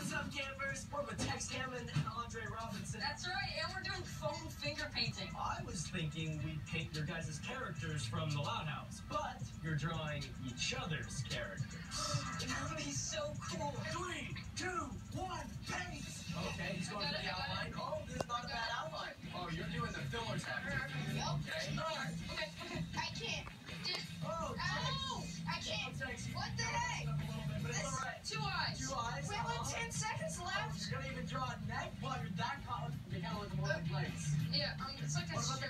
What's up, campers? We're with Tex Hammond and Andre Robinson. That's right, and we're doing foam finger painting. I was thinking we'd paint your guys' characters from The Loud House, but you're drawing each other's characters. that would be so cool. Three, two, one, paint! Okay, he's going to the eye. Um, it's like a what about the